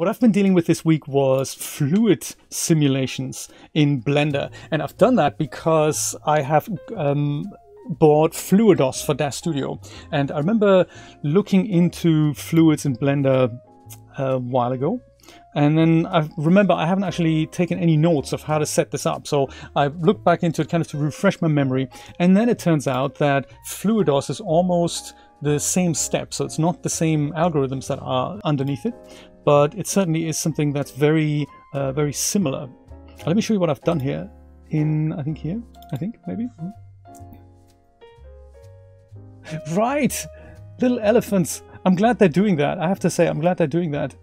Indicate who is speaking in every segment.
Speaker 1: What I've been dealing with this week was fluid simulations in Blender. And I've done that because I have um, bought Fluidos for Daz Studio. And I remember looking into fluids in Blender a while ago. And then I remember I haven't actually taken any notes of how to set this up. So I looked back into it kind of to refresh my memory. And then it turns out that Fluidos is almost the same step. So it's not the same algorithms that are underneath it, but it certainly is something that's very, uh, very similar. Let me show you what I've done here in, I think here, I think maybe. Right! Little elephants. I'm glad they're doing that. I have to say, I'm glad they're doing that.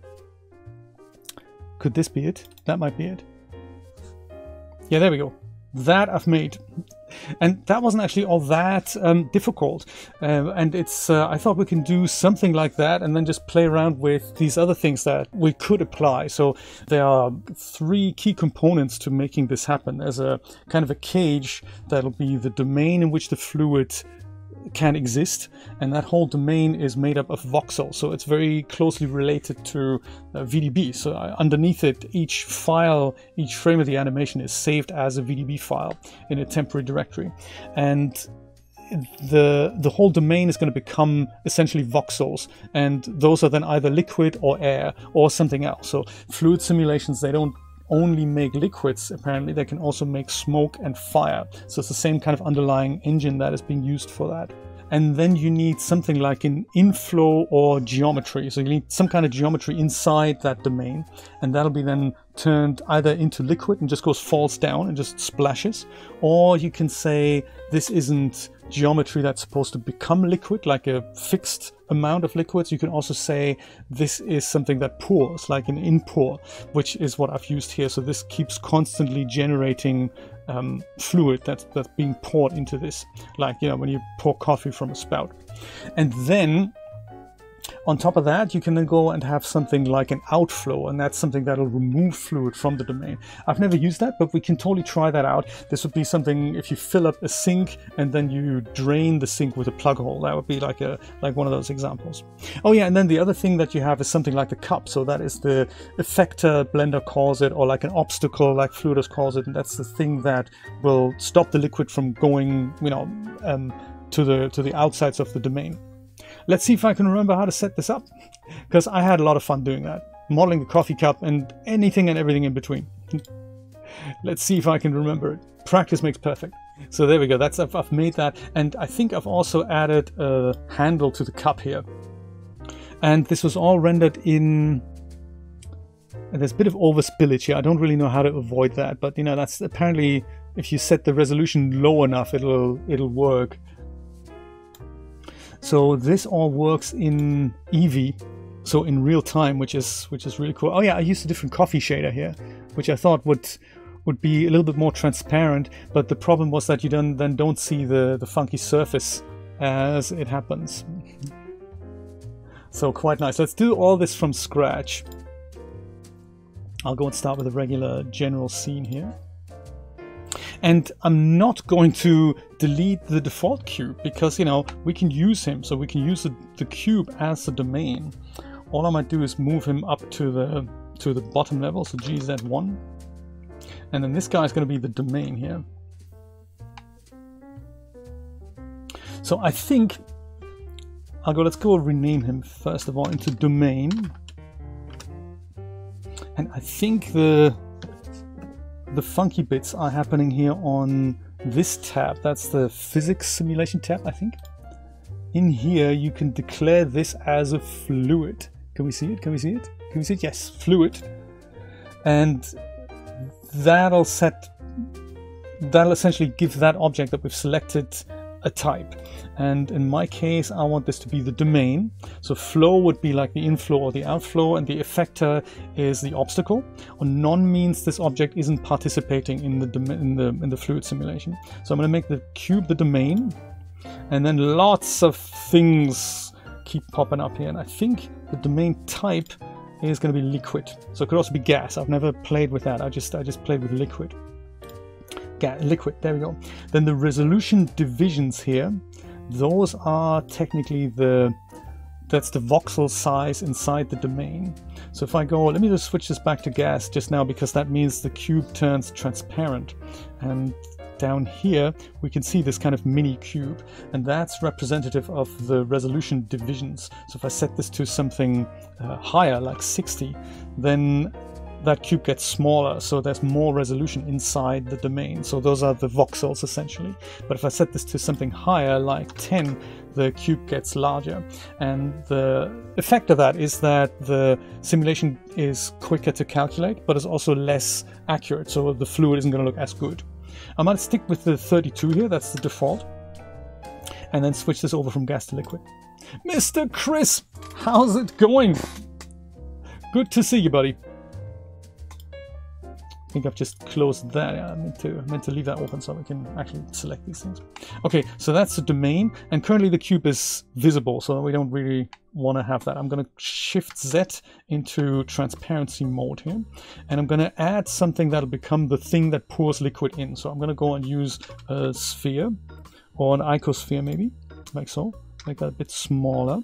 Speaker 1: Could this be it? That might be it. Yeah, there we go. That I've made. And that wasn't actually all that um, difficult. Uh, and it's, uh, I thought we can do something like that and then just play around with these other things that we could apply. So there are three key components to making this happen. There's a kind of a cage that'll be the domain in which the fluid can exist and that whole domain is made up of voxels so it's very closely related to uh, VDB so uh, underneath it each file each frame of the animation is saved as a VDB file in a temporary directory. And the the whole domain is going to become essentially voxels and those are then either liquid or air or something else. So fluid simulations they don't only make liquids, apparently, they can also make smoke and fire. So it's the same kind of underlying engine that is being used for that. And then you need something like an inflow or geometry. So you need some kind of geometry inside that domain, and that'll be then turned either into liquid and just goes falls down and just splashes, or you can say this isn't geometry that's supposed to become liquid, like a fixed amount of liquids. You can also say this is something that pours, like an inpour, which is what I've used here. So this keeps constantly generating um, fluid that's, that's being poured into this, like, you know, when you pour coffee from a spout. And then on top of that, you can then go and have something like an outflow, and that's something that'll remove fluid from the domain. I've never used that, but we can totally try that out. This would be something if you fill up a sink and then you drain the sink with a plug hole. That would be like a like one of those examples. Oh yeah, and then the other thing that you have is something like the cup. So that is the effector Blender calls it, or like an obstacle like Fluidos calls it, and that's the thing that will stop the liquid from going, you know, um, to the to the outsides of the domain. Let's see if I can remember how to set this up, because I had a lot of fun doing that, modeling the coffee cup and anything and everything in between. Let's see if I can remember it. Practice makes perfect. So there we go, That's I've, I've made that, and I think I've also added a handle to the cup here. And this was all rendered in and there's a bit of overspillage here. I don't really know how to avoid that, but you know that's apparently if you set the resolution low enough, it'll it'll work. So this all works in Eevee, so in real time, which is which is really cool. Oh yeah, I used a different coffee shader here, which I thought would would be a little bit more transparent. But the problem was that you then then don't see the the funky surface as it happens. so quite nice. Let's do all this from scratch. I'll go and start with a regular general scene here. And I'm not going to delete the default cube because, you know, we can use him. So we can use the, the cube as a domain. All I might do is move him up to the to the bottom level, so GZ1. And then this guy is going to be the domain here. So I think I'll go, let's go rename him first of all into domain. And I think the the funky bits are happening here on this tab. That's the physics simulation tab, I think. In here, you can declare this as a fluid. Can we see it? Can we see it? Can we see it? Yes, fluid. And that'll set, that'll essentially give that object that we've selected a type. And in my case, I want this to be the domain. So flow would be like the inflow or the outflow, and the effector is the obstacle. Or non means this object isn't participating in the in the in the fluid simulation. So I'm going to make the cube the domain, and then lots of things keep popping up here. And I think the domain type is going to be liquid. So it could also be gas. I've never played with that. I just I just played with liquid. Liquid. There we go. Then the resolution divisions here those are technically the that's the voxel size inside the domain. So if I go, let me just switch this back to gas just now because that means the cube turns transparent. And down here we can see this kind of mini cube and that's representative of the resolution divisions. So if I set this to something uh, higher like 60 then that cube gets smaller so there's more resolution inside the domain so those are the voxels essentially but if I set this to something higher like 10 the cube gets larger and the effect of that is that the simulation is quicker to calculate but it's also less accurate so the fluid isn't going to look as good I might stick with the 32 here, that's the default, and then switch this over from gas to liquid. Mr. Chris, how's it going? Good to see you, buddy. Think I've just closed that. I meant to, meant to leave that open so we can actually select these things. Okay, so that's the domain, and currently the cube is visible, so we don't really want to have that. I'm going to shift Z into transparency mode here, and I'm going to add something that'll become the thing that pours liquid in. So I'm going to go and use a sphere, or an icosphere maybe, like so. Make that a bit smaller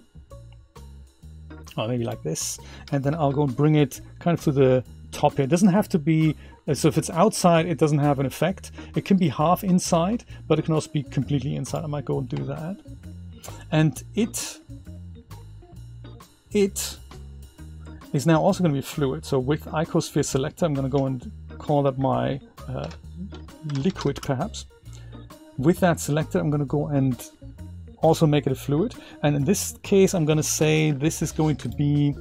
Speaker 1: or maybe like this and then I'll go and bring it kind of to the top here. It doesn't have to be so if it's outside, it doesn't have an effect. It can be half inside, but it can also be completely inside. I might go and do that. And it, it is now also going to be fluid. So with icosphere selector, I'm going to go and call that my uh, liquid perhaps. With that selector, I'm going to go and also make it a fluid. And in this case, I'm going to say this is going to be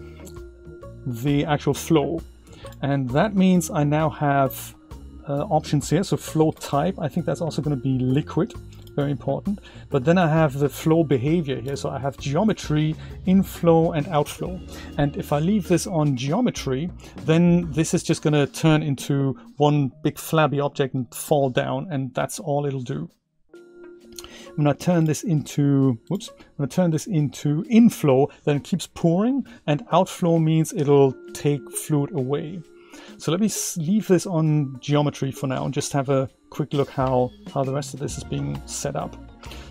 Speaker 1: the actual flow. And that means I now have uh, options here. So flow type, I think that's also going to be liquid, very important. But then I have the flow behavior here. So I have geometry, inflow and outflow. And if I leave this on geometry, then this is just going to turn into one big flabby object and fall down. And that's all it'll do. When I turn this into, whoops, when I turn this into inflow, then it keeps pouring and outflow means it'll take fluid away. So let me leave this on geometry for now and just have a quick look how, how the rest of this is being set up.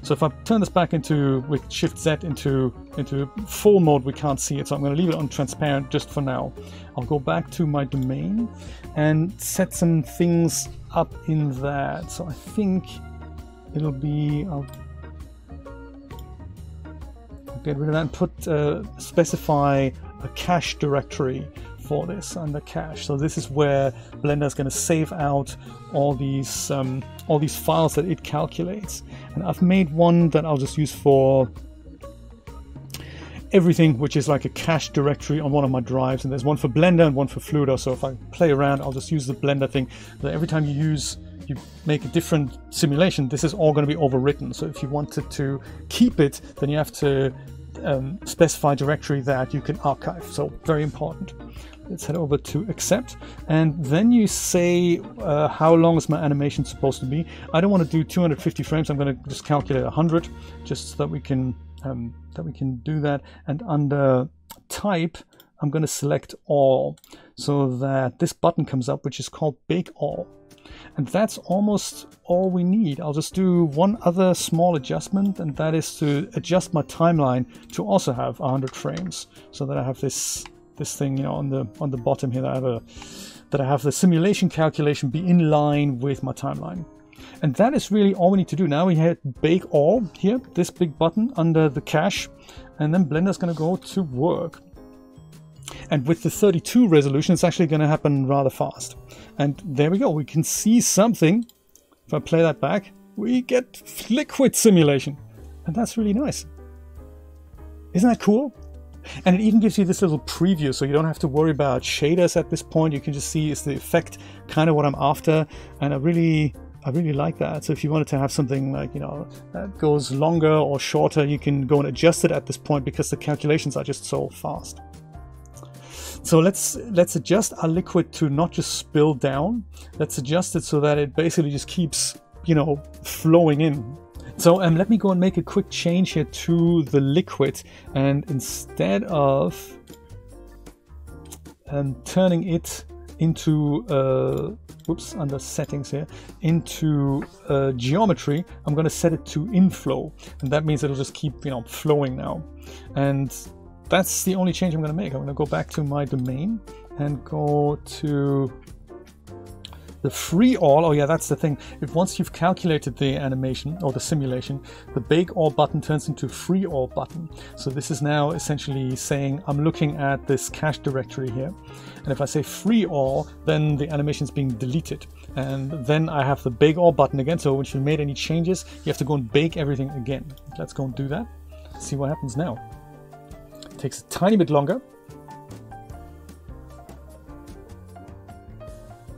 Speaker 1: So if I turn this back into, with Shift Z into, into full mode, we can't see it. So I'm going to leave it on transparent just for now. I'll go back to my domain and set some things up in that. So I think it'll be, I'll get rid of that and put, uh, specify a cache directory for this under cache. So this is where Blender is going to save out all these um, all these files that it calculates. And I've made one that I'll just use for everything which is like a cache directory on one of my drives and there's one for Blender and one for Fluido so if I play around I'll just use the Blender thing that every time you use you make a different simulation this is all going to be overwritten so if you wanted to keep it then you have to um, specify directory that you can archive so very important Let's head over to accept. And then you say uh, how long is my animation supposed to be. I don't want to do 250 frames. I'm going to just calculate 100 just so that we can um, that we can do that. And under type, I'm going to select all so that this button comes up, which is called bake all. And that's almost all we need. I'll just do one other small adjustment, and that is to adjust my timeline to also have 100 frames so that I have this this thing, you know, on the on the bottom here that I have a that I have the simulation calculation be in line with my timeline. And that is really all we need to do. Now we hit bake all here, this big button under the cache, and then Blender's gonna go to work. And with the 32 resolution, it's actually gonna happen rather fast. And there we go, we can see something. If I play that back, we get liquid simulation. And that's really nice. Isn't that cool? And it even gives you this little preview, so you don't have to worry about shaders at this point. You can just see is the effect kind of what I'm after, and I really, I really like that. So if you wanted to have something like you know that goes longer or shorter, you can go and adjust it at this point because the calculations are just so fast. So let's let's adjust our liquid to not just spill down. Let's adjust it so that it basically just keeps you know flowing in. So um, let me go and make a quick change here to the liquid. And instead of um, turning it into uh, whoops under settings here into uh, geometry I'm going to set it to inflow. And that means it'll just keep you know flowing now. And that's the only change I'm going to make. I'm going to go back to my domain and go to the free all, oh yeah, that's the thing. If once you've calculated the animation or the simulation, the bake all button turns into free all button. So this is now essentially saying I'm looking at this cache directory here. And if I say free all, then the animation is being deleted. And then I have the bake all button again. So when you made any changes, you have to go and bake everything again. Let's go and do that. See what happens now. Takes a tiny bit longer.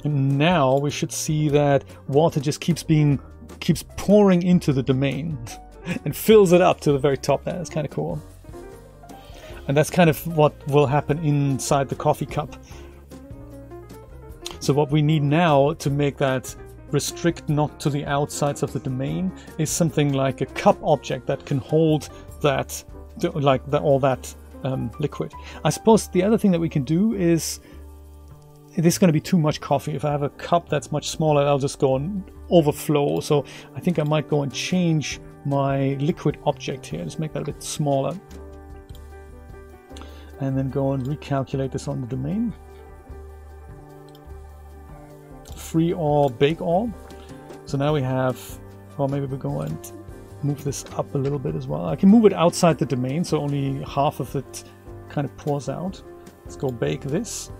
Speaker 1: And now we should see that water just keeps being keeps pouring into the domain and fills it up to the very top there. It's kind of cool. And that's kind of what will happen inside the coffee cup. So what we need now to make that restrict not to the outsides of the domain is something like a cup object that can hold that, like the, all that um, liquid. I suppose the other thing that we can do is this is going to be too much coffee. If I have a cup that's much smaller, I'll just go and overflow. So I think I might go and change my liquid object here. Just make that a bit smaller. And then go and recalculate this on the domain. Free all, bake all. So now we have, or maybe we go and move this up a little bit as well. I can move it outside the domain, so only half of it kind of pours out. Let's go bake this.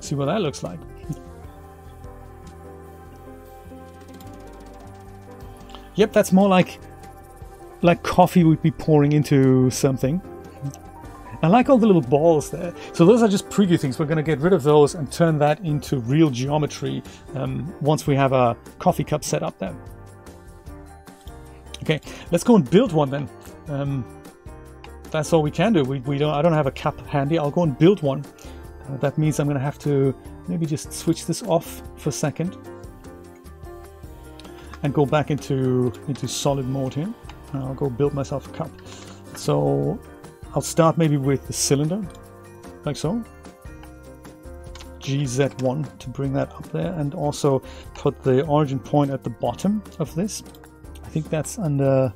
Speaker 1: See what that looks like. yep, that's more like like coffee would be pouring into something. I like all the little balls there. So those are just preview things. We're going to get rid of those and turn that into real geometry um, once we have a coffee cup set up there. Okay, let's go and build one then. Um, that's all we can do. We, we don't. I don't have a cup handy. I'll go and build one. Uh, that means I'm going to have to maybe just switch this off for a second and go back into into solid mode here. I'll go build myself a cup. So I'll start maybe with the cylinder, like so. GZ1 to bring that up there and also put the origin point at the bottom of this. I think that's under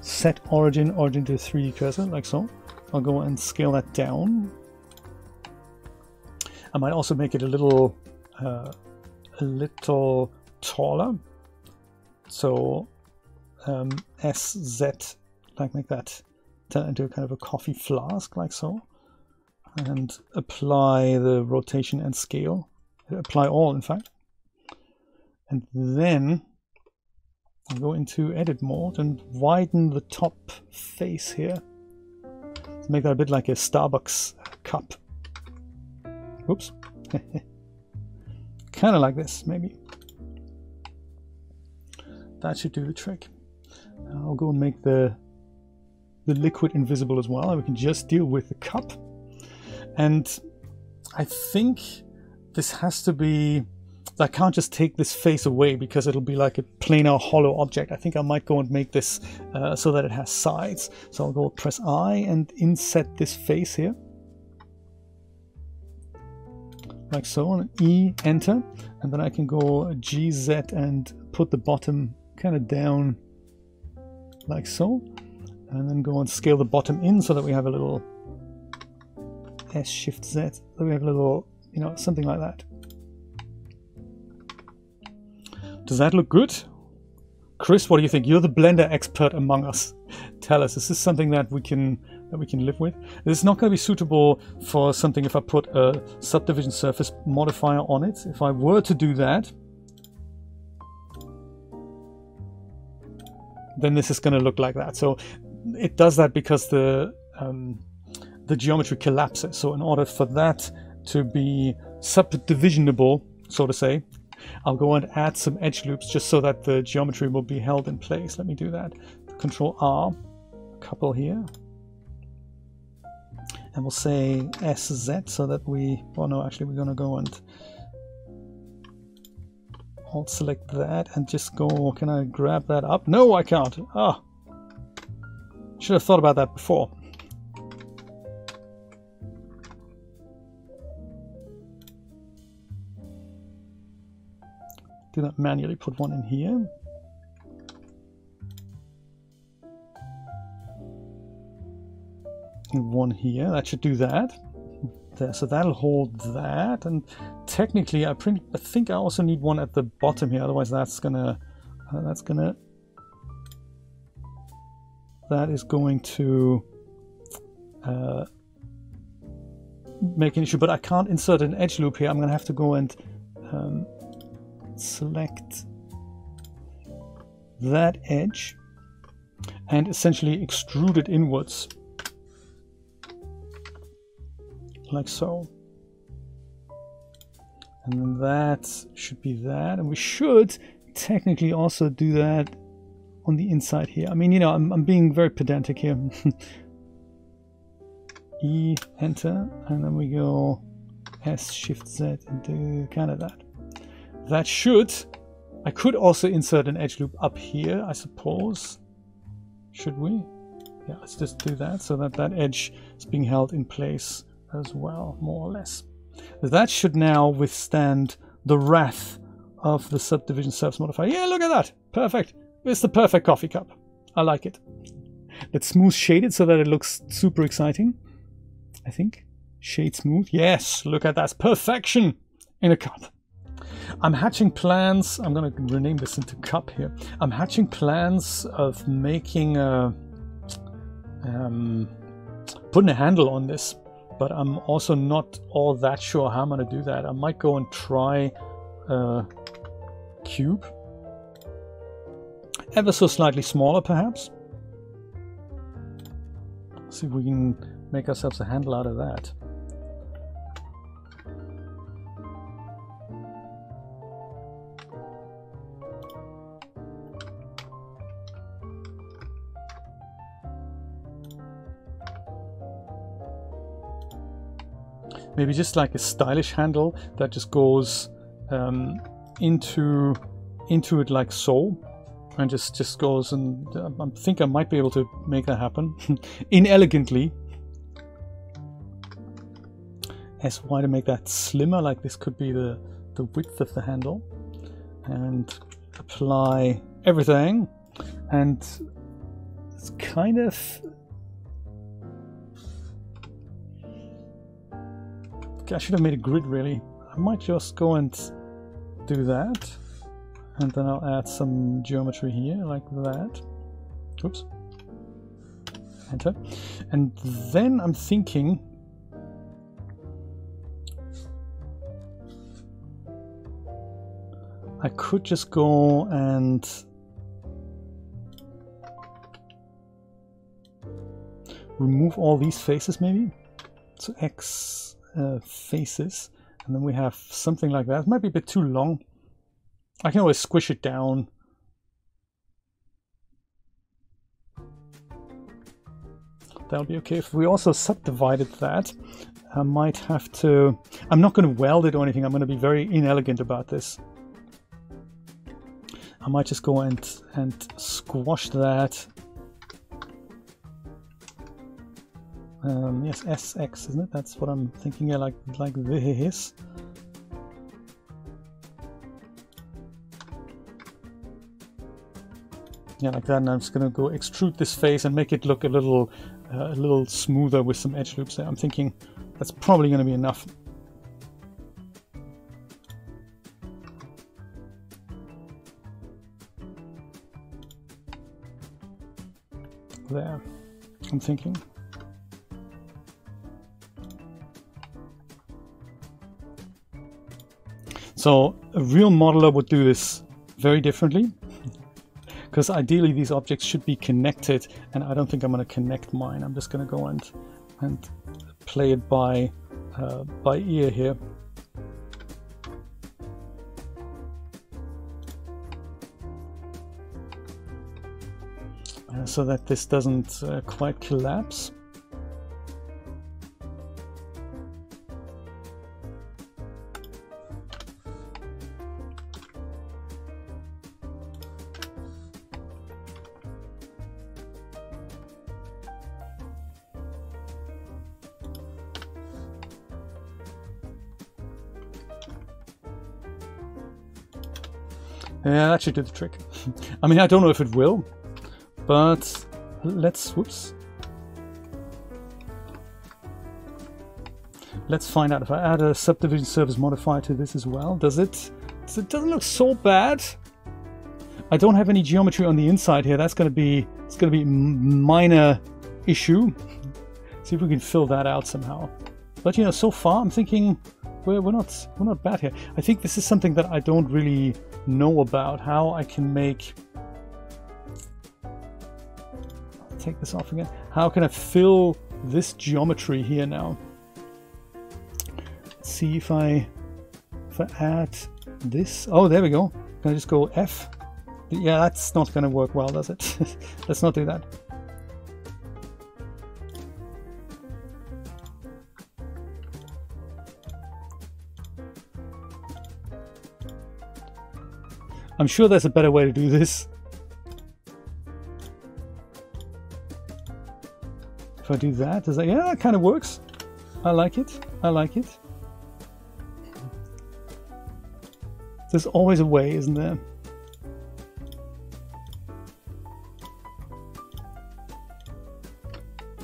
Speaker 1: set origin, origin to 3D cursor, like so. I'll go and scale that down I might also make it a little uh, a little taller. So um, SZ, like make that turn into kind of a coffee flask, like so. And apply the rotation and scale. Apply all, in fact. And then Go into edit mode and widen the top face here. Make that a bit like a Starbucks cup. Oops. kind of like this, maybe. That should do the trick. I'll go and make the the liquid invisible as well. We can just deal with the cup. And I think this has to be I can't just take this face away because it'll be like a planar hollow object. I think I might go and make this uh, so that it has sides. So I'll go press I and inset this face here like so on E enter and then I can go GZ and put the bottom kind of down like so and then go and scale the bottom in so that we have a little S shift Z so we have a little you know something like that does that look good Chris what do you think you're the blender expert among us tell us is this something that we can that we can live with. This is not going to be suitable for something if I put a subdivision surface modifier on it. If I were to do that, then this is going to look like that. So it does that because the um, the geometry collapses. So in order for that to be subdivisionable, so to say, I'll go and add some edge loops just so that the geometry will be held in place. Let me do that. Control R, a couple here and we'll say SZ so that we, oh no, actually we're gonna go and alt select that and just go, can I grab that up? No, I can't. Ah, oh. should have thought about that before. That manually, put one in here. and one here. That should do that. There, so that'll hold that. And technically, I, print, I think I also need one at the bottom here. Otherwise, that's gonna uh, that's gonna that is going to uh, make an issue. But I can't insert an edge loop here. I'm gonna have to go and um, select that edge and essentially extrude it inwards like so. And then that should be that. And we should technically also do that on the inside here. I mean you know I'm, I'm being very pedantic here. E enter. And then we go S shift Z and do kind of that that should I could also insert an edge loop up here I suppose should we? Yeah, let's just do that so that that edge is being held in place as well, more or less. That should now withstand the wrath of the subdivision surface modifier. Yeah, look at that. Perfect. It's the perfect coffee cup. I like it. Let's smooth shade it so that it looks super exciting. I think. Shade smooth. Yes, look at that. Perfection in a cup. I'm hatching plans. I'm going to rename this into cup here. I'm hatching plans of making a, um, putting a handle on this, but I'm also not all that sure how I'm going to do that. I might go and try a cube, ever so slightly smaller, perhaps. See if we can make ourselves a handle out of that. Maybe just like a stylish handle that just goes um, into into it like so and just just goes and uh, I think I might be able to make that happen inelegantly. As why to make that slimmer like this could be the the width of the handle and apply everything and it's kind of I should have made a grid really. I might just go and do that. And then I'll add some geometry here like that. Oops. Enter. And then I'm thinking I could just go and remove all these faces maybe. So X uh, faces and then we have something like that. It might be a bit too long. I can always squish it down. That'll be okay. If we also subdivided that, I might have to... I'm not going to weld it or anything. I'm going to be very inelegant about this. I might just go and, and squash that Um, yes, SX, isn't it? That's what I'm thinking. Yeah, like like this. Yeah, like that. And I'm just gonna go extrude this face and make it look a little uh, a little smoother with some edge loops there. I'm thinking that's probably gonna be enough. There, I'm thinking. So a real modeler would do this very differently because ideally these objects should be connected and I don't think I'm going to connect mine. I'm just going to go and, and play it by, uh, by ear here. Uh, so that this doesn't uh, quite collapse. Should do the trick. I mean, I don't know if it will, but let's, whoops. let's find out if I add a subdivision surface modifier to this as well. Does it? It doesn't look so bad. I don't have any geometry on the inside here. That's going to be it's going to be minor issue. See if we can fill that out somehow. But you know, so far I'm thinking we're, we're not we're not bad here. I think this is something that I don't really know about how I can make. Take this off again. How can I fill this geometry here now? Let's see if I if I add this. Oh, there we go. Can I just go F? Yeah, that's not going to work well, does it? Let's not do that. I'm sure there's a better way to do this. If I do that, does that, yeah, that kind of works. I like it. I like it. There's always a way, isn't there?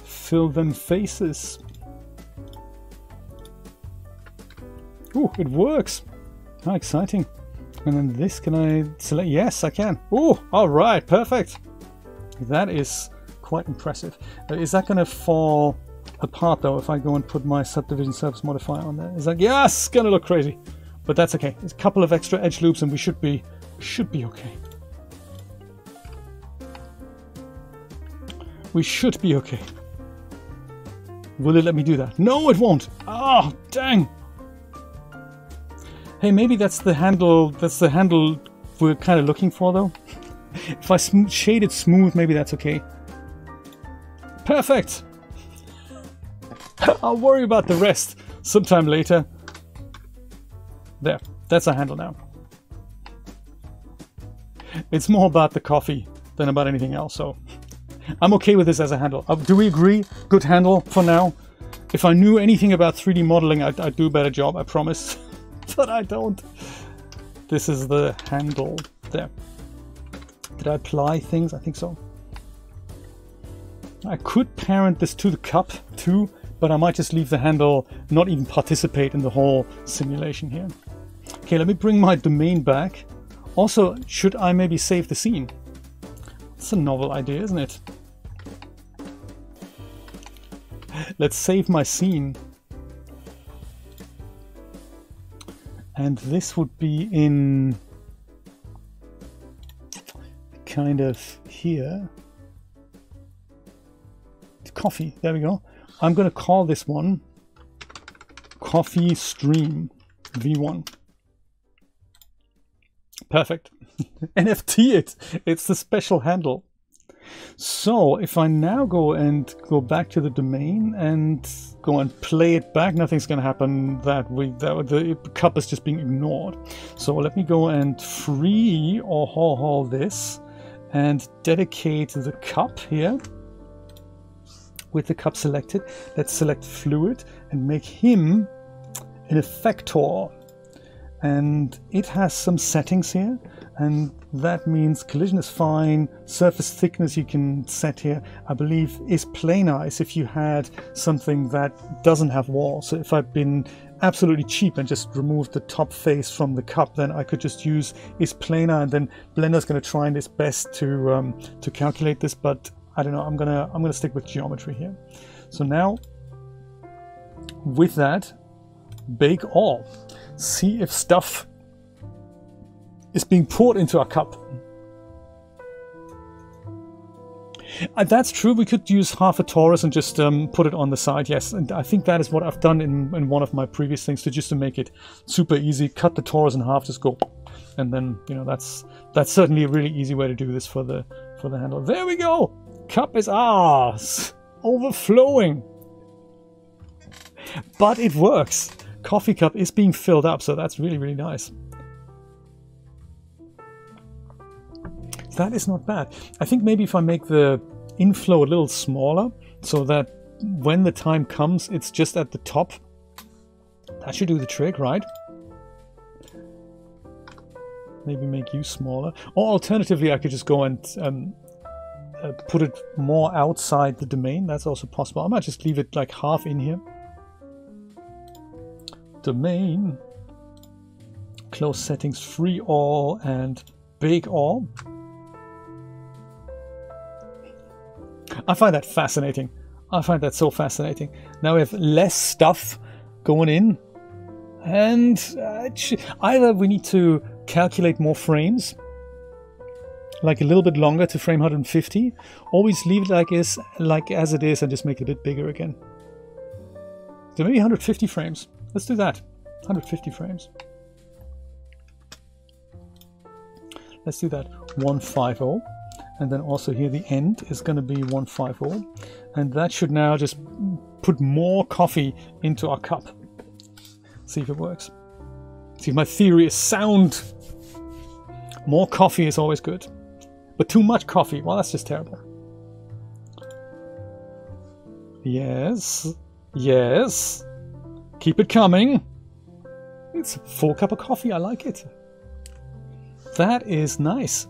Speaker 1: Fill them faces. Oh, it works. How exciting. And then this, can I select? Yes, I can. Oh, all right, perfect. That is quite impressive. Uh, is that going to fall apart though if I go and put my subdivision surface modifier on there? Is that, yes, going to look crazy. But that's okay. There's a couple of extra edge loops and we should be, should be okay. We should be okay. Will it let me do that? No, it won't. Oh, dang. Hey, maybe that's the handle. That's the handle we're kind of looking for, though. if I sm shade it smooth, maybe that's okay. Perfect. I'll worry about the rest sometime later. There, that's a handle now. It's more about the coffee than about anything else, so I'm okay with this as a handle. Uh, do we agree? Good handle for now. If I knew anything about 3D modeling, I'd, I'd do a better job, I promise. but I don't. This is the handle there. Did I apply things? I think so. I could parent this to the cup too, but I might just leave the handle, not even participate in the whole simulation here. Okay, let me bring my domain back. Also, should I maybe save the scene? It's a novel idea, isn't it? Let's save my scene. And this would be in kind of here. Coffee, there we go. I'm going to call this one Coffee Stream V1. Perfect. NFT it. It's the special handle. So if I now go and go back to the domain and go and play it back, nothing's going to happen that we that the cup is just being ignored. So let me go and free or haul haul this and dedicate the cup here with the cup selected. Let's select fluid and make him an effector. And it has some settings here and that means collision is fine, surface thickness you can set here, I believe is planar is if you had something that doesn't have walls. So if I've been absolutely cheap and just removed the top face from the cup, then I could just use is planar and then Blender's going to try its best to um, to calculate this, but I don't know, I'm gonna I'm gonna stick with geometry here. So now with that, bake all. See if stuff is being poured into a cup. And uh, that's true. We could use half a torus and just um, put it on the side. Yes, and I think that is what I've done in, in one of my previous things to just to make it super easy. Cut the torus in half, just go, and then you know that's that's certainly a really easy way to do this for the for the handle. There we go. Cup is ours, overflowing. But it works. Coffee cup is being filled up, so that's really really nice. That is not bad. I think maybe if I make the inflow a little smaller so that when the time comes, it's just at the top. That should do the trick, right? Maybe make you smaller. Or alternatively, I could just go and um, uh, put it more outside the domain. That's also possible. I might just leave it like half in here. domain, close settings, free all and bake all. I find that fascinating. I find that so fascinating. Now we have less stuff going in and uh, either we need to calculate more frames like a little bit longer to frame 150 always leave it like is like as it is and just make it a bit bigger again. So maybe 150 frames. Let's do that. 150 frames. Let's do that. 150 and then also here the end is going to be 150 and that should now just put more coffee into our cup see if it works see if my theory is sound more coffee is always good but too much coffee, well, that's just terrible. Yes, yes. Keep it coming. It's a full cup of coffee. I like it. That is nice.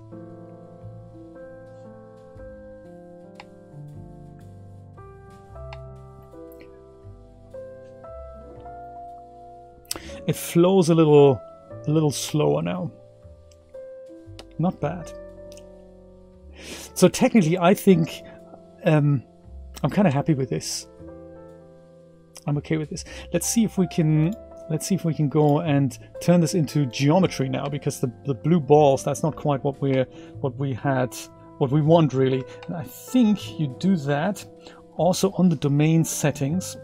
Speaker 1: It flows a little, a little slower now. Not bad. So technically, I think um, I'm kind of happy with this. I'm okay with this. Let's see if we can let's see if we can go and turn this into geometry now because the, the blue balls that's not quite what we're what we had what we want really and I think you do that also on the domain settings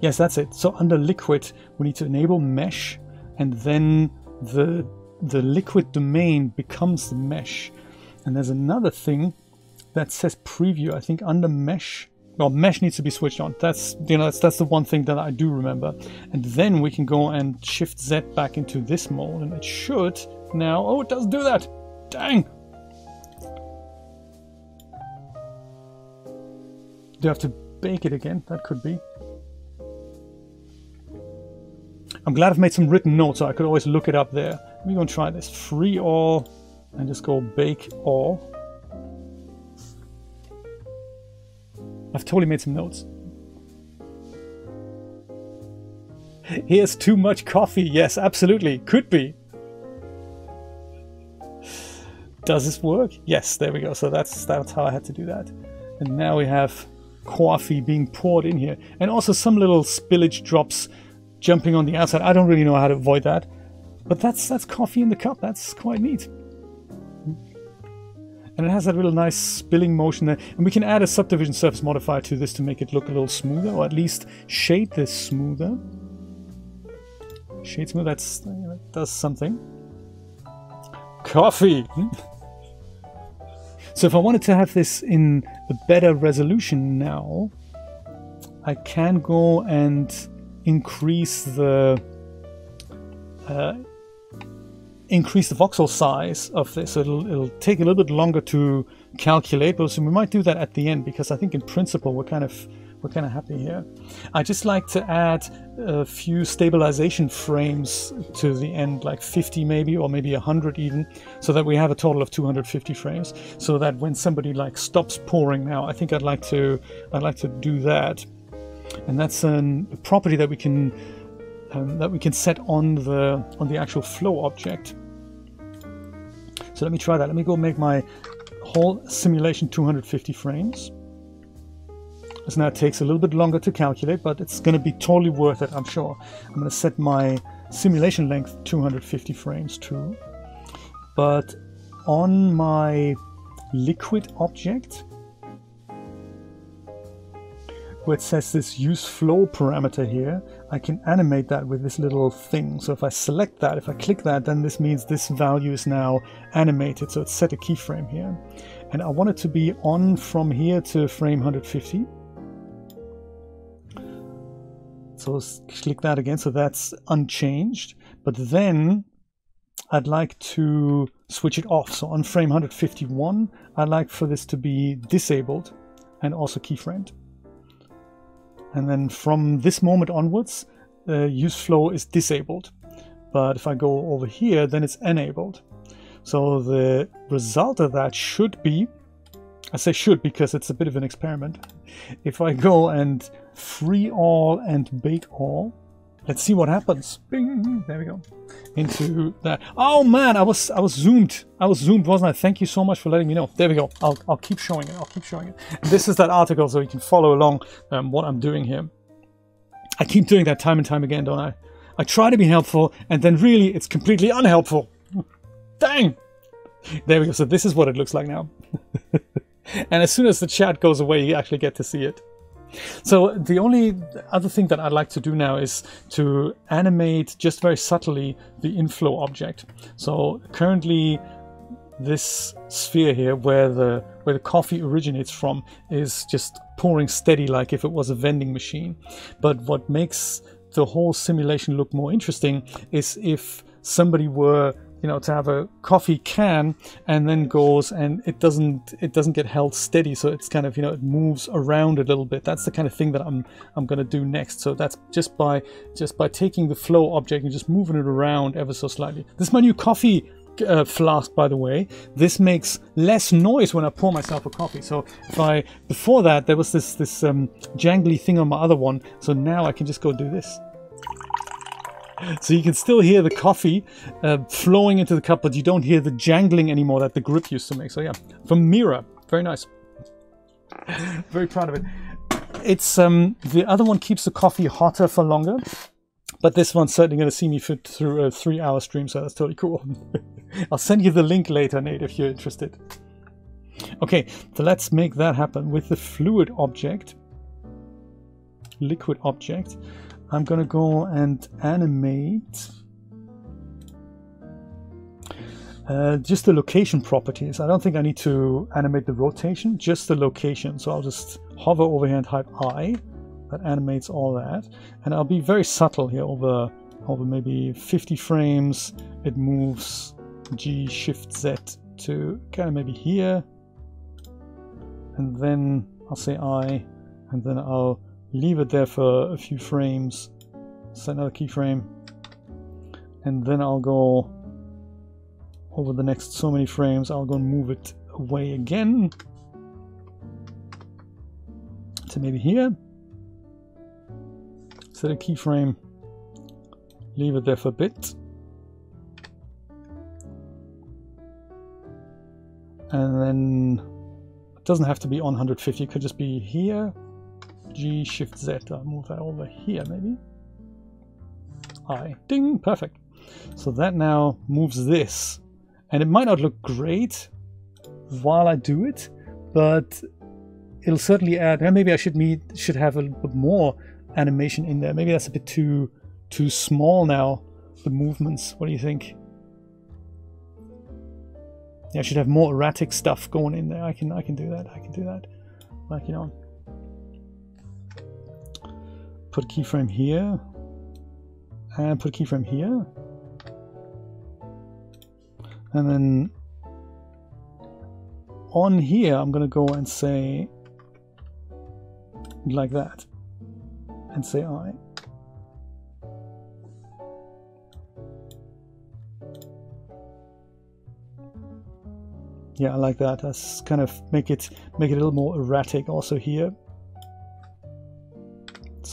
Speaker 1: yes that's it so under liquid we need to enable mesh and then the the liquid domain becomes the mesh and there's another thing that says preview, I think under mesh. Well, mesh needs to be switched on. That's you know that's, that's the one thing that I do remember. And then we can go and shift Z back into this mode, and it should now. Oh, it does do that. Dang. Do I have to bake it again? That could be. I'm glad I've made some written notes so I could always look it up there. We're going to try this. Free all and just go bake all. I've totally made some notes. Here's too much coffee. Yes, absolutely. Could be. Does this work? Yes, there we go. So that's that's how I had to do that. And now we have coffee being poured in here. And also some little spillage drops jumping on the outside. I don't really know how to avoid that. But that's that's coffee in the cup. That's quite neat and it has that little nice spilling motion there. And we can add a subdivision surface modifier to this to make it look a little smoother, or at least shade this smoother. Shade smooth, that's, that does something. Coffee! so if I wanted to have this in a better resolution now, I can go and increase the uh, increase the voxel size of this. So it'll, it'll take a little bit longer to calculate, but so we might do that at the end because I think in principle we're kind of we're kind of happy here. I just like to add a few stabilization frames to the end, like 50 maybe, or maybe 100 even, so that we have a total of 250 frames. So that when somebody like stops pouring now, I think I'd like to I'd like to do that, and that's an, a property that we can um, that we can set on the on the actual flow object. So let me try that. Let me go make my whole simulation 250 frames. So now it takes a little bit longer to calculate, but it's going to be totally worth it, I'm sure. I'm going to set my simulation length 250 frames too. But on my liquid object, where it says this use flow parameter here, I can animate that with this little thing. So if I select that, if I click that, then this means this value is now animated. So it's set a keyframe here. And I want it to be on from here to frame 150. So click that again. So that's unchanged. But then I'd like to switch it off. So on frame 151, I'd like for this to be disabled and also keyframed. And then from this moment onwards, uh, use flow is disabled. But if I go over here, then it's enabled. So the result of that should be, I say should because it's a bit of an experiment. If I go and free all and bake all, let's see what happens. Bing, there we go. Into that. Oh man, I was I was zoomed. I was zoomed, wasn't I? Thank you so much for letting me know. There we go. I'll I'll keep showing it. I'll keep showing it. And this is that article, so you can follow along um, what I'm doing here. I keep doing that time and time again, don't I? I try to be helpful, and then really it's completely unhelpful. Dang! There we go. So this is what it looks like now. and as soon as the chat goes away, you actually get to see it. So the only other thing that I'd like to do now is to animate just very subtly the inflow object. So currently this sphere here where the where the coffee originates from is just pouring steady like if it was a vending machine. But what makes the whole simulation look more interesting is if somebody were you know to have a coffee can and then goes and it doesn't it doesn't get held steady. So it's kind of you know it moves around a little bit. That's the kind of thing that i'm i'm going to do next. So that's just by just by taking the flow object and just moving it around ever so slightly. This is my new coffee uh, flask by the way. This makes less noise when i pour myself a coffee. So if i before that there was this this um, jangly thing on my other one. So now i can just go do this so you can still hear the coffee uh, flowing into the cup, but you don't hear the jangling anymore that the grip used to make. So yeah, from Mira, very nice. very proud of it. It's um, the other one keeps the coffee hotter for longer, but this one's certainly going to see me fit through a three-hour stream, so that's totally cool. I'll send you the link later, Nate, if you're interested. Okay, so let's make that happen with the fluid object, liquid object. I'm gonna go and animate uh, just the location properties. I don't think I need to animate the rotation, just the location. So I'll just hover over here and type I. That animates all that. And I'll be very subtle here over, over maybe 50 frames. It moves G Shift Z to kind of maybe here. And then I'll say I, and then I'll leave it there for a few frames, set another keyframe, and then I'll go over the next so many frames, I'll go and move it away again to maybe here. Set a keyframe, leave it there for a bit. And then it doesn't have to be on 150, it could just be here G Shift Z. I'll move that over here maybe. I. Ding! Perfect. So that now moves this. And it might not look great while I do it, but it'll certainly add. And maybe I should meet, should have a bit more animation in there. Maybe that's a bit too too small now. The movements. What do you think? Yeah, I should have more erratic stuff going in there. I can I can do that. I can do that. Like you know put keyframe here. And put keyframe here. And then on here I'm gonna go and say like that. And say I. Yeah I like that. That's kind of make it make it a little more erratic also here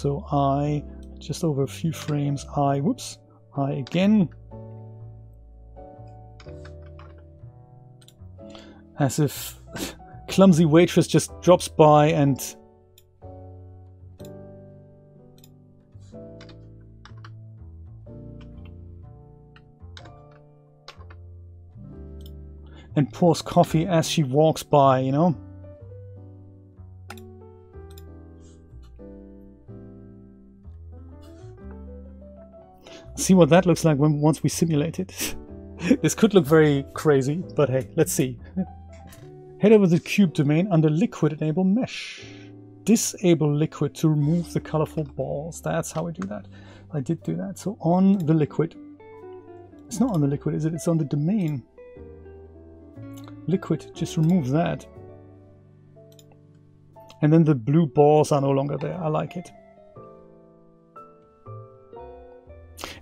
Speaker 1: so I, just over a few frames, I, whoops, I again. As if clumsy waitress just drops by and and pours coffee as she walks by, you know? See what that looks like when once we simulate it. this could look very crazy, but hey, let's see. Head over to the cube domain under liquid enable mesh. Disable liquid to remove the colorful balls. That's how we do that. I did do that. So on the liquid. It's not on the liquid, is it? It's on the domain. Liquid, just remove that. And then the blue balls are no longer there. I like it.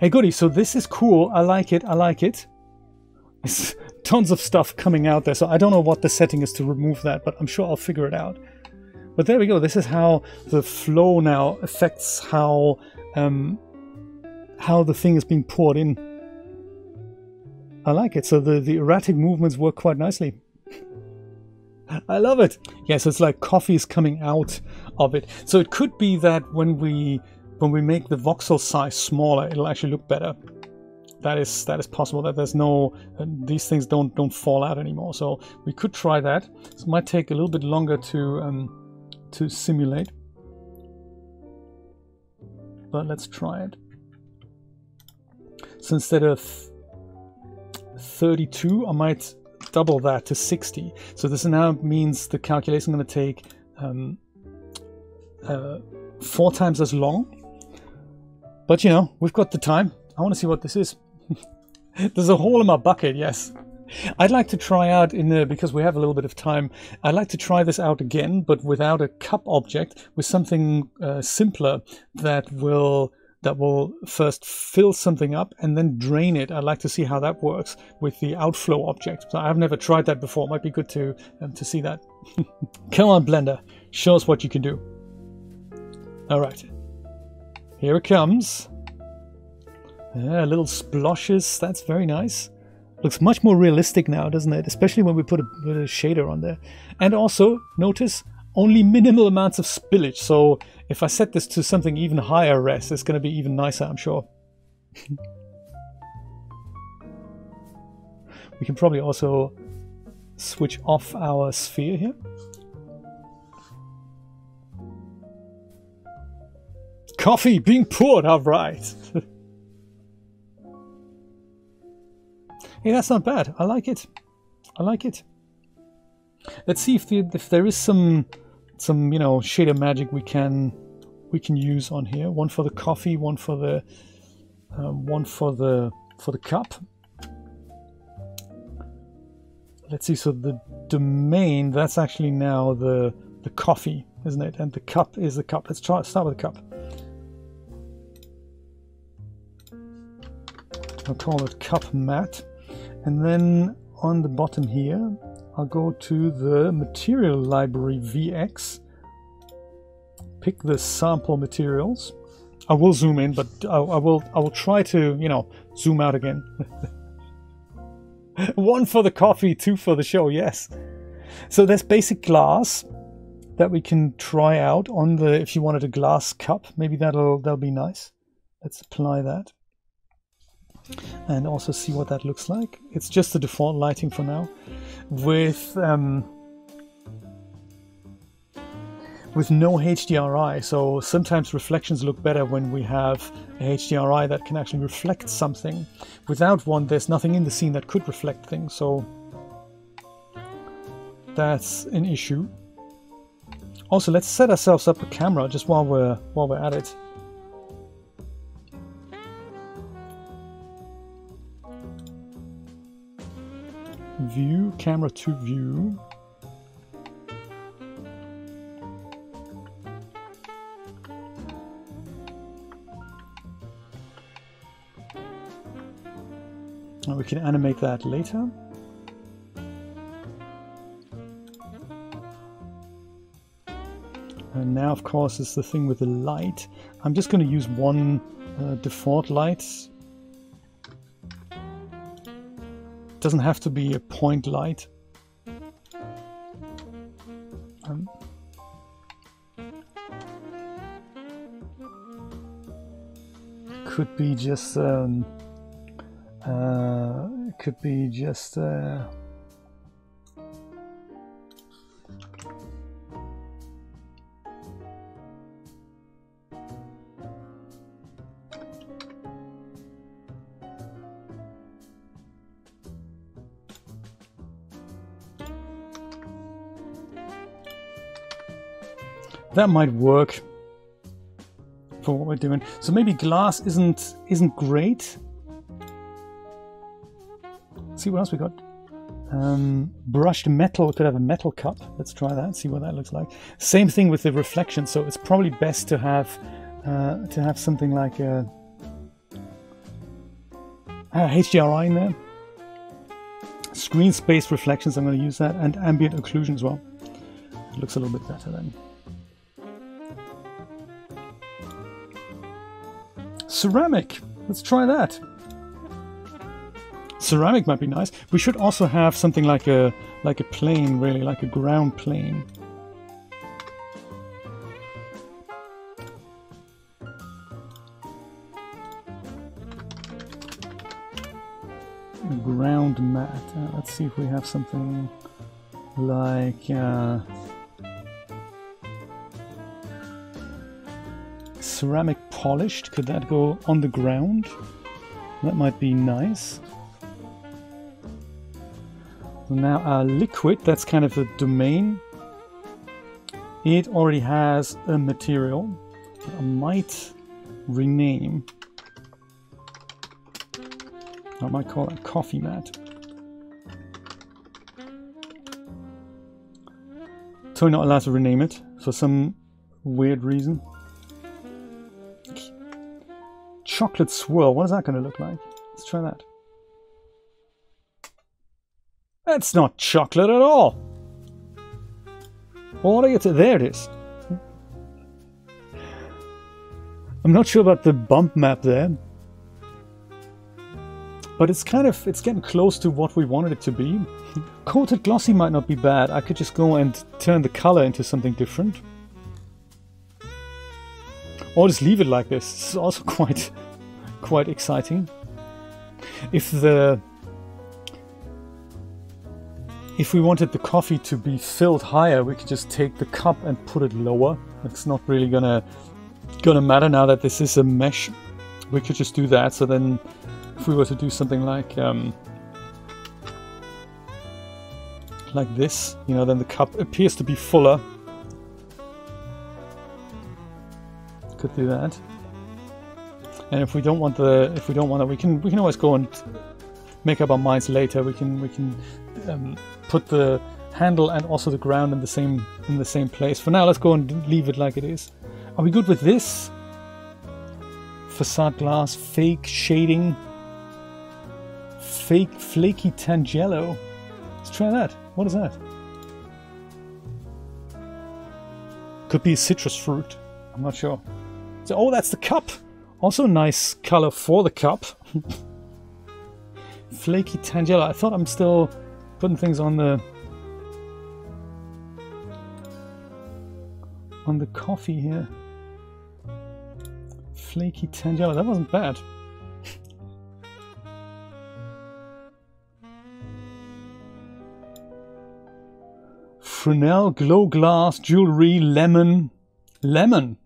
Speaker 1: Hey, goody, so this is cool. I like it. I like it. There's tons of stuff coming out there, so I don't know what the setting is to remove that, but I'm sure I'll figure it out. But there we go. This is how the flow now affects how um, how the thing is being poured in. I like it. So the, the erratic movements work quite nicely. I love it. Yes, yeah, so it's like coffee is coming out of it. So it could be that when we when we make the voxel size smaller, it'll actually look better. That is that is possible. That there's no uh, these things don't don't fall out anymore. So we could try that. It might take a little bit longer to um, to simulate, but let's try it. So instead of 32, I might double that to 60. So this now means the calculation is going to take um, uh, four times as long. But you know, we've got the time. I want to see what this is. There's a hole in my bucket, yes. I'd like to try out in the, because we have a little bit of time, I'd like to try this out again, but without a cup object, with something uh, simpler that will that will first fill something up and then drain it. I'd like to see how that works with the outflow object. So I've never tried that before. It might be good to um, to see that. Come on, Blender, show us what you can do. All right, here it comes. Yeah, little splashes. That's very nice. Looks much more realistic now, doesn't it? Especially when we put a, put a shader on there. And also, notice only minimal amounts of spillage. So if I set this to something even higher res, it's going to be even nicer, I'm sure. we can probably also switch off our sphere here. Coffee being poured, all right. hey, that's not bad. I like it. I like it. Let's see if, the, if there is some some you know shader magic we can we can use on here. One for the coffee, one for the um, one for the for the cup. Let's see. So the domain that's actually now the the coffee, isn't it? And the cup is the cup. Let's try start with the cup. I'll call it cup mat, and then on the bottom here, I'll go to the material library VX pick the sample materials. I will zoom in, but I, I will I will try to you know zoom out again. One for the coffee, two for the show. Yes. So there's basic glass that we can try out on the if you wanted a glass cup. Maybe that'll that'll be nice. Let's apply that and also see what that looks like. It's just the default lighting for now. With um, with no HDRI. So sometimes reflections look better when we have a HDRI that can actually reflect something. Without one, there's nothing in the scene that could reflect things. So that's an issue. Also, let's set ourselves up a camera just while we're while we're at it. View, camera to view. And we can animate that later. And now, of course, is the thing with the light. I'm just going to use one uh, default light. Doesn't have to be a point light. Um, could be just um, uh, could be just uh, that might work for what we're doing. So maybe glass isn't isn't great, see what else we got. Um, brushed metal, could have a metal cup. Let's try that, see what that looks like. Same thing with the reflection, so it's probably best to have uh, to have something like a, a HDRI in there. Screen space reflections, I'm going to use that, and ambient occlusion as well. It looks a little bit better then. Ceramic. Let's try that. Ceramic might be nice. We should also have something like a like a plane, really, like a ground plane. ground mat. Uh, let's see if we have something like uh, ceramic polished. Could that go on the ground? That might be nice. Now our liquid, that's kind of the domain. It already has a material. I might rename. I might call it coffee mat. Totally not allowed to rename it for some weird reason. Chocolate swirl, what is that going to look like? Let's try that. That's not chocolate at all. What are you there it is. I'm not sure about the bump map there. But it's kind of, it's getting close to what we wanted it to be. Coated glossy might not be bad. I could just go and turn the color into something different. Or just leave it like this. This is also quite, quite exciting. If the, if we wanted the coffee to be filled higher, we could just take the cup and put it lower. It's not really gonna, gonna matter now that this is a mesh. We could just do that. So then if we were to do something like um, like this, you know, then the cup appears to be fuller. Could do that. And if we don't want the, if we don't want it, we can we can always go and make up our minds later. We can we can um, put the handle and also the ground in the same in the same place. For now, let's go and leave it like it is. Are we good with this? Facade glass, fake shading fake flaky Tangelo. Let's try that. What is that? Could be a citrus fruit. I'm not sure. So, oh, that's the cup. Also nice color for the cup. flaky Tangelo. I thought I'm still putting things on the on the coffee here. Flaky Tangelo. That wasn't bad. Fresnel Glow Glass Jewelry Lemon. Lemon.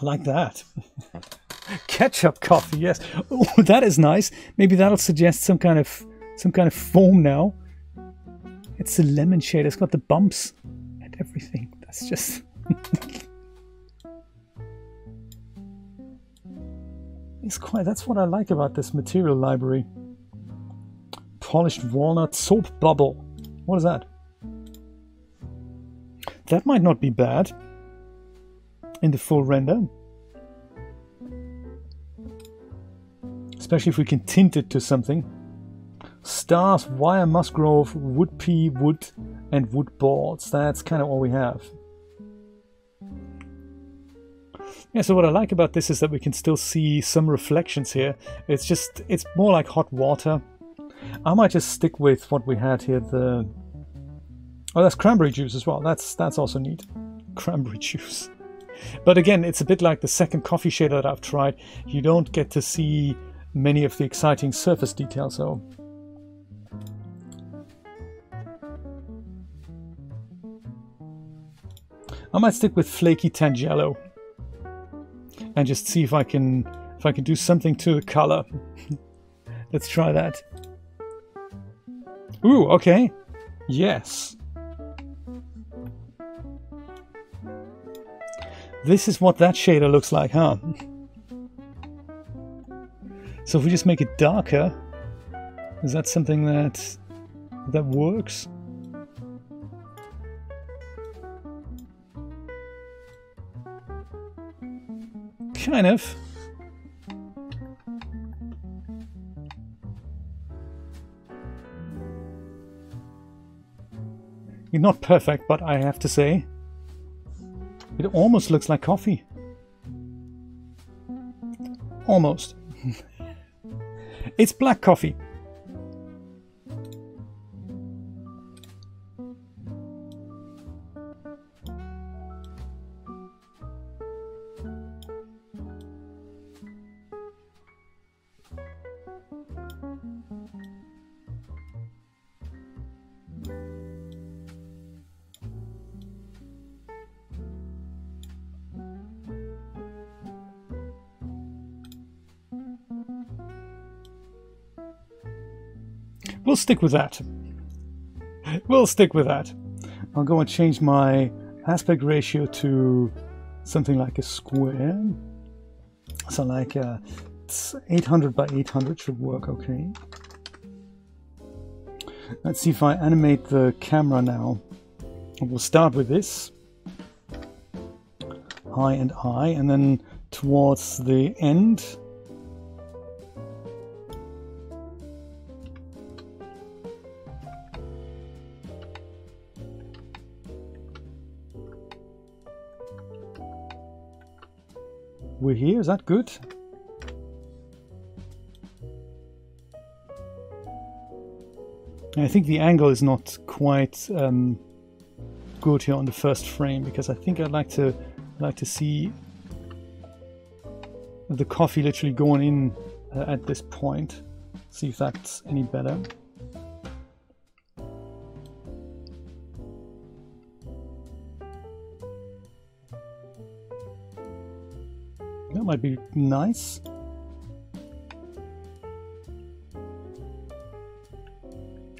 Speaker 1: I like that. Ketchup coffee, yes. Oh, that is nice. Maybe that'll suggest some kind of some kind of foam now. It's a lemon shade. It's got the bumps and everything. That's just It's quite that's what I like about this material library. Polished walnut soap bubble. What is that? That might not be bad in the full render. Especially if we can tint it to something. Stars, wire Musgrave, wood pea, wood, and wood boards. That's kind of all we have. Yeah, so what I like about this is that we can still see some reflections here. It's just, it's more like hot water. I might just stick with what we had here, the Oh, that's cranberry juice as well. That's that's also neat. Cranberry juice. But again, it's a bit like the second coffee shader that I've tried. You don't get to see many of the exciting surface details, so... I might stick with flaky Tangelo and just see if I can if I can do something to the color. Let's try that. Ooh, okay. Yes. This is what that shader looks like, huh? So if we just make it darker, is that something that that works? Kind of. You're Not perfect, but I have to say, it almost looks like coffee. Almost. it's black coffee. Stick with that. We'll stick with that. I'll go and change my aspect ratio to something like a square. So like uh, 800 by 800 should work okay. Let's see if I animate the camera now. We'll start with this. I and I, and then towards the end, here. Is that good? I think the angle is not quite um, good here on the first frame because I think I'd like to like to see the coffee literally going in uh, at this point. See if that's any better. Might be nice.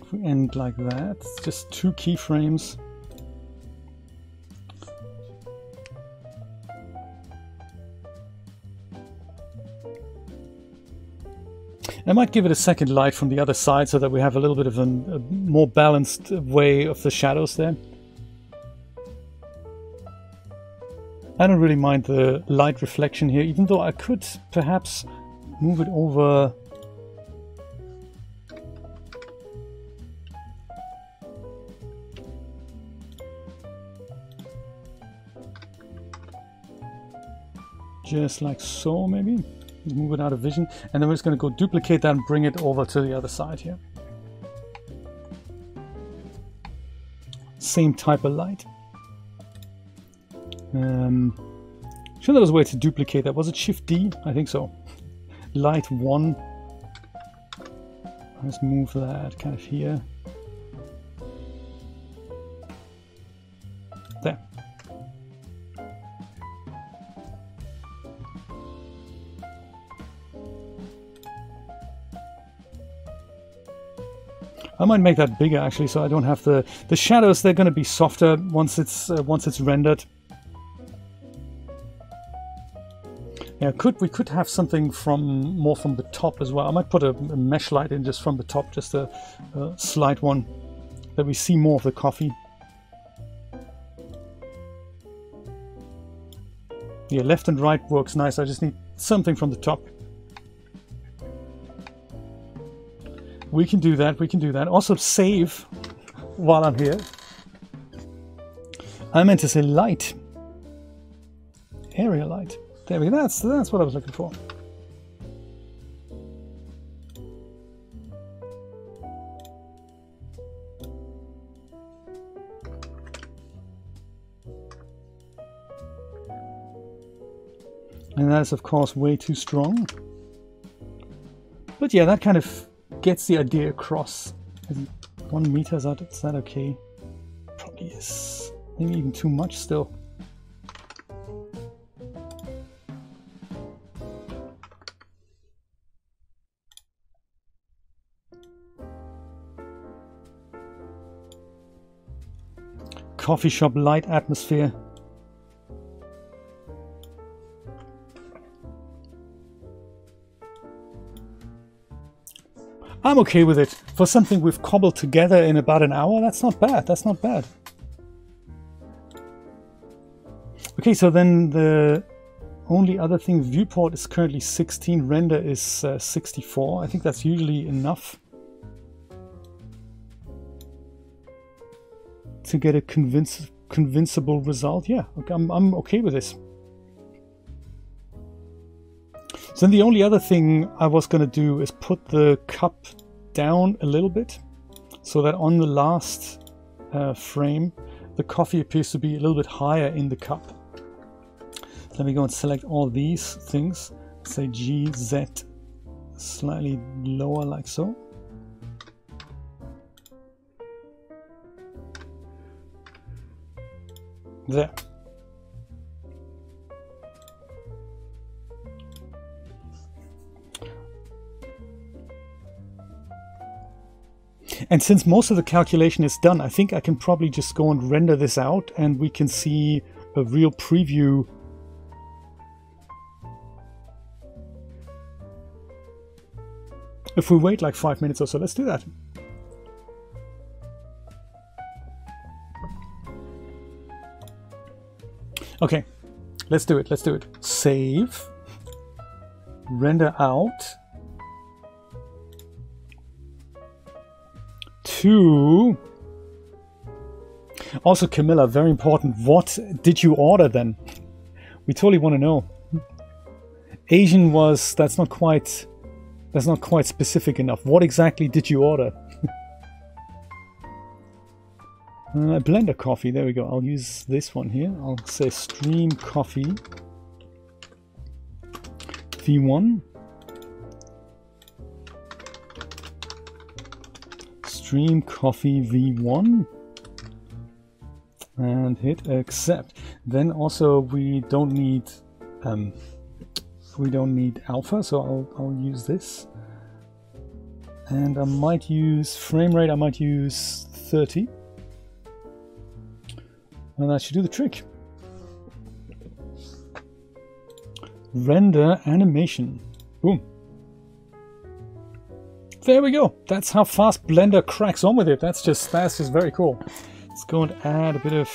Speaker 1: If we end like that, just two keyframes. I might give it a second light from the other side so that we have a little bit of an, a more balanced way of the shadows there. I don't really mind the light reflection here, even though I could perhaps move it over. Just like so maybe? Move it out of vision. And then we're just going to go duplicate that and bring it over to the other side here. Same type of light um, sure there was a way to duplicate that. Was it Shift D? I think so. Light 1. Let's move that kind of here. There. I might make that bigger actually, so I don't have the the shadows. They're going to be softer once it's uh, once it's rendered. Yeah, could we could have something from more from the top as well. I might put a, a mesh light in just from the top, just a, a slight one, that we see more of the coffee. Yeah, left and right works nice. I just need something from the top. We can do that. We can do that. Also save while I'm here. I meant to say light. Area light. There we go. That's, that's what I was looking for. And that is, of course, way too strong. But yeah, that kind of gets the idea across. One meter, is that, is that okay? Probably is. Maybe even too much still. Coffee shop light atmosphere. I'm okay with it. For something we've cobbled together in about an hour, that's not bad. That's not bad. Okay, so then the only other thing, viewport is currently 16, render is uh, 64. I think that's usually enough. To get a convince, convincible result, yeah, I'm, I'm okay with this. So then the only other thing I was going to do is put the cup down a little bit so that on the last uh, frame the coffee appears to be a little bit higher in the cup. Let me go and select all these things. Say GZ slightly lower like so. There. And since most of the calculation is done, I think I can probably just go and render this out and we can see a real preview if we wait like five minutes or so. Let's do that. Okay, let's do it. Let's do it. Save. Render out. To. Also, Camilla, very important. What did you order then? We totally want to know. Asian was. That's not quite. That's not quite specific enough. What exactly did you order? Uh, blender coffee, there we go. I'll use this one here. I'll say stream coffee v1. Stream coffee v1 and hit accept. Then also we don't need um, we don't need alpha, so I'll, I'll use this. And I might use frame rate, I might use 30. And that should do the trick. Render animation. Boom. There we go. That's how fast Blender cracks on with it. That's just that's just very cool. Let's go and add a bit of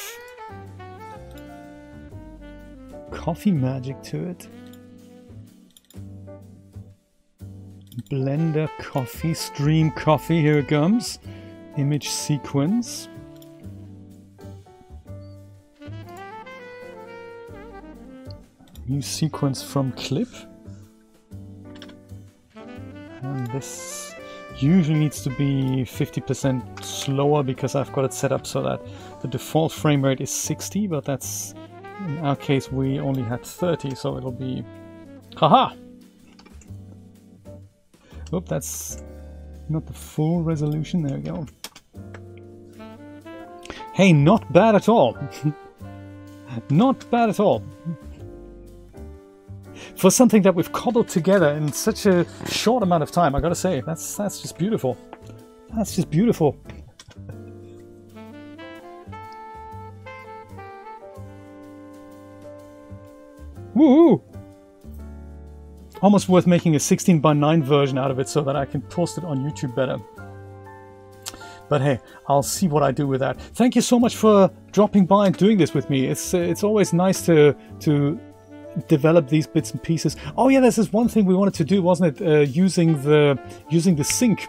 Speaker 1: coffee magic to it. Blender coffee, stream coffee, here it comes. Image sequence. New sequence from clip. And this usually needs to be 50% slower because I've got it set up so that the default frame rate is 60, but that's in our case we only had 30, so it'll be haha. Oop, that's not the full resolution. There we go. Hey, not bad at all. not bad at all for something that we've cobbled together in such a short amount of time. I gotta say, that's that's just beautiful. That's just beautiful. Woo! Almost worth making a 16 by 9 version out of it so that I can post it on YouTube better. But hey, I'll see what I do with that. Thank you so much for dropping by and doing this with me. It's it's always nice to to develop these bits and pieces. Oh yeah, this is one thing we wanted to do, wasn't it? Uh, using the using the sink.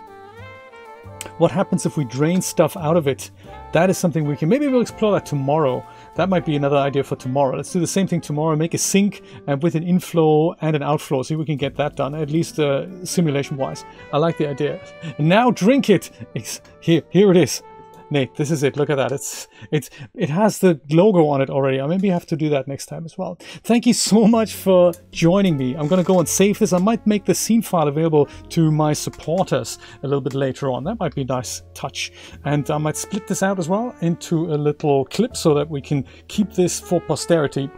Speaker 1: What happens if we drain stuff out of it? That is something we can. Maybe we'll explore that tomorrow. That might be another idea for tomorrow. Let's do the same thing tomorrow. Make a sink and with an inflow and an outflow. See if we can get that done, at least uh, simulation-wise. I like the idea. Now drink it. It's, here, here it is. Nate, this is it. Look at that. It's it's it has the logo on it already. I maybe have to do that next time as well. Thank you so much for joining me. I'm gonna go and save this. I might make the scene file available to my supporters a little bit later on. That might be a nice touch. And I might split this out as well into a little clip so that we can keep this for posterity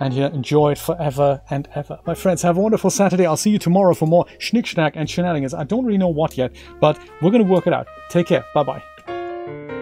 Speaker 1: and yeah, enjoy it forever and ever. My friends, have a wonderful Saturday. I'll see you tomorrow for more schnick schnack and shenanigans. I don't really know what yet, but we're going to work it out. Take care. Bye bye bye.